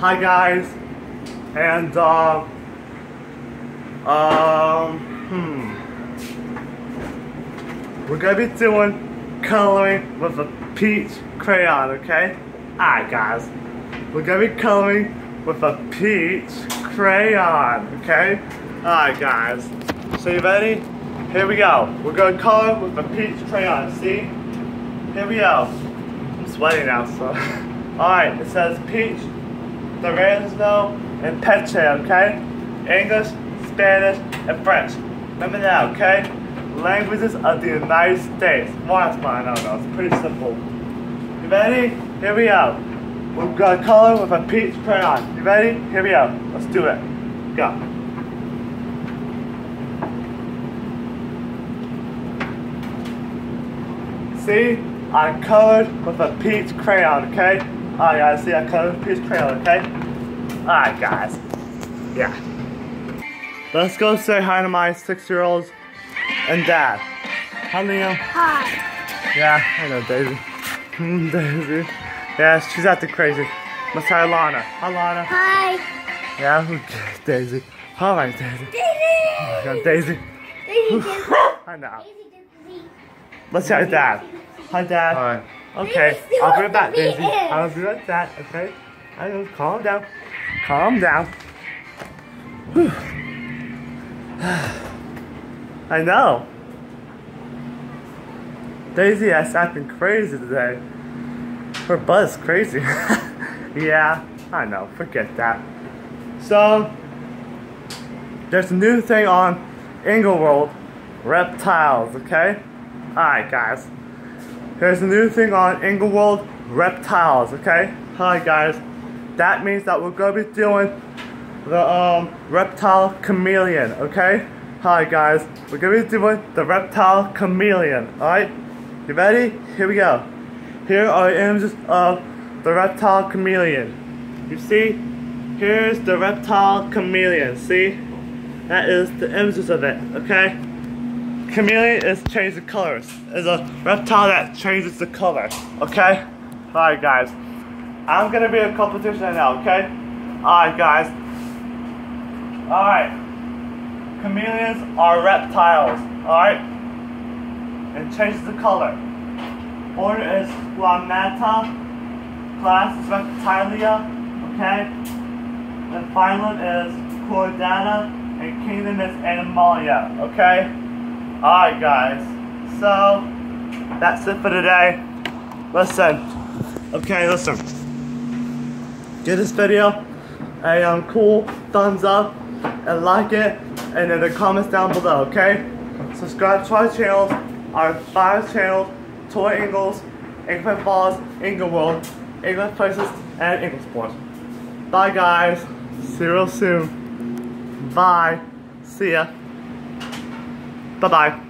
Hi guys, and uh, um, hmm, we're gonna be doing coloring with a peach crayon, okay? Alright guys, we're gonna be coloring with a peach crayon, okay? Alright guys, so you ready? Here we go. We're gonna color with a peach crayon, see? Here we go. I'm sweating now, so. Alright, it says peach, durazno, and peche, okay? English, Spanish, and French. Remember that, okay? Languages of the United States. Well, that's fine, I don't know. It's pretty simple. You ready? Here we go. We're gonna color with a peach crayon. You ready? Here we go. Let's do it. Go. See? I colored with a peach crayon, okay? Alright guys, see I colored with a peach okay? Alright guys. Yeah. Let's go say hi to my six-year-olds and dad. Hi Liam. Hi. Yeah, I know Daisy. Daisy. Yeah, she's acting crazy. Let's try Lana. Hi Lana. Hi. Yeah, okay, Daisy. Alright Daisy. Daisy. Oh, my God, Daisy. Daisy. Daisy. I know. Daisy. Let's try Dad. Hi Dad. Alright. Okay, I'll be right back, Daisy. I'll be right back, okay? I know, calm down. Calm down. Whew. I know. Daisy is acting crazy today. Her butt's crazy. yeah, I know, forget that. So, there's a new thing on Engle World Reptiles, okay? Alright, guys. There's a new thing on Engle World Reptiles, okay? Hi guys. That means that we're gonna be doing the um reptile chameleon, okay? Hi guys. We're gonna be doing the reptile chameleon, alright? You ready? Here we go. Here are images of the reptile chameleon. You see? Here's the reptile chameleon, see? That is the images of it, okay? Chameleon is changing colors. Is a reptile that changes the color. Okay? Alright guys. I'm gonna be a competition right now, okay? Alright guys. Alright. Chameleons are reptiles. Alright? And changes the color. Order is Squamata. Class is Reptilia. Okay? And phylum is Chordata. And kingdom is Animalia. Okay? Alright guys, so that's it for today. Listen, okay, listen. Give this video a um, cool thumbs up and like it and in the comments down below, okay? Subscribe to our channels, our five channels, Toy Engles, England Falls, England Engle World, England Places, and English Sports. Bye guys, see you real soon. Bye, see ya. Bye bye.